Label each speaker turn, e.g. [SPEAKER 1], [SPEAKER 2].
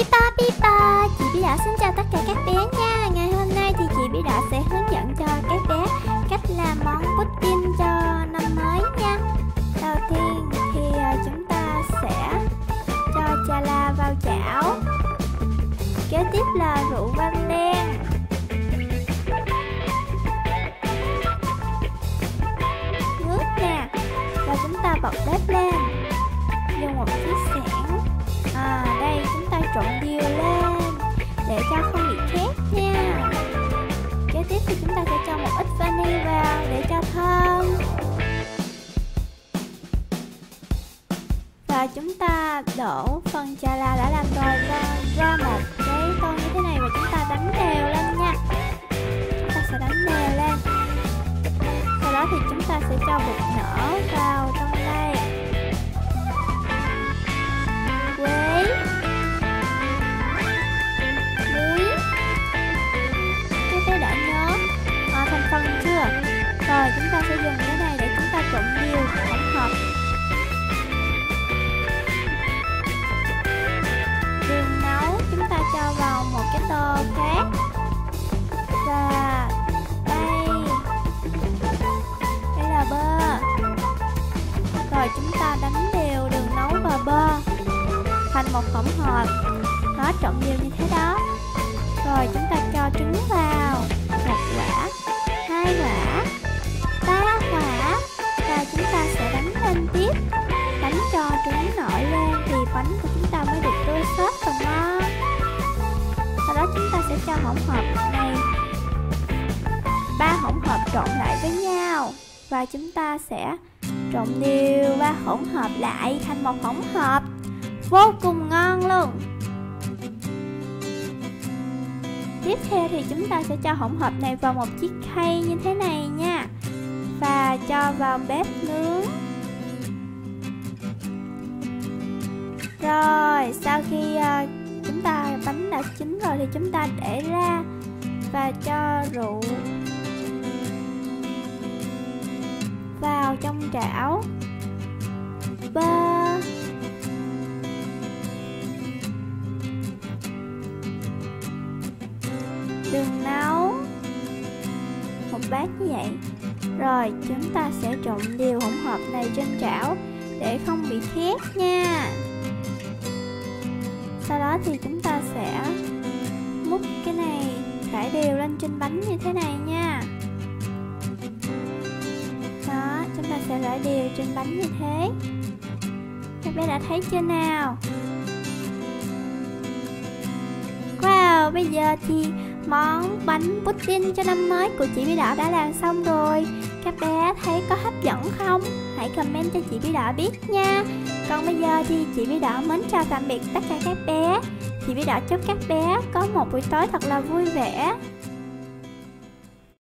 [SPEAKER 1] Pipa Pipa Chị Bí Đỏ xin chào tất cả các bé nha. Ngày hôm nay thì chị Bí Đỏ sẽ hướng dẫn cho các bé cách làm món pudding cho năm mới nha. Đầu tiên thì à, chúng ta sẽ cho chà la vào chảo. Kế tiếp là rượu vang đen. Nước nè. Và chúng ta bật bếp lên. Dùng một chiếc xẻng trộn đều lên Để cho không bị khét nha. Kế tiếp thì chúng ta sẽ cho một ít vani vào để cho thơm. Và chúng ta đổ phần trà là đã làm rồi ra, ra một cái tô như thế này Và chúng ta đánh đều lên nha. Chúng ta sẽ đánh đều lên. Sau đó thì chúng ta sẽ cho bột nở vào trong thành một hỗn hợp. Nó trộn đều như thế đó. Rồi, chúng ta cho trứng vào. Một quả, hai quả, ba quả. Và chúng ta sẽ đánh lên tiếp. Đánh cho trứng nổi lên thì bánh của chúng ta mới được tươi xốp và ngon. Sau đó chúng ta sẽ cho hỗn hợp này. Ba hỗn hợp trộn lại với nhau. Và chúng ta sẽ trộn đều ba hỗn hợp lại thành một hỗn hợp vô cùng ngon luôn. Tiếp theo thì chúng ta sẽ cho hỗn hợp này vào một chiếc khay như thế này nha. Và cho vào bếp nướng. Rồi sau khi uh, chúng ta bánh đã chín rồi thì chúng ta để ra Và cho rượu vào trong chảo. Bơ đừng nấu. Một bát như vậy. Rồi, chúng ta sẽ trộn đều hỗn hợp này trên chảo để không bị khét nha. Sau đó thì chúng ta sẽ múc cái này trải đều lên trên bánh như thế này nha. Đó, chúng ta sẽ rải đều trên bánh như thế. Các bé đã thấy chưa nào? Bây giờ thì Món bánh pudding cho năm mới của chị Bí Đỏ đã làm xong rồi. Các bé thấy có hấp dẫn không? Hãy comment cho chị Bí Đỏ biết nha. Còn bây giờ thì chị Bí Đỏ mến chào tạm biệt tất cả các bé. Chị Bí Đỏ chúc các bé có một buổi tối thật là vui vẻ.